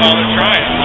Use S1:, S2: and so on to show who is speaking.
S1: call it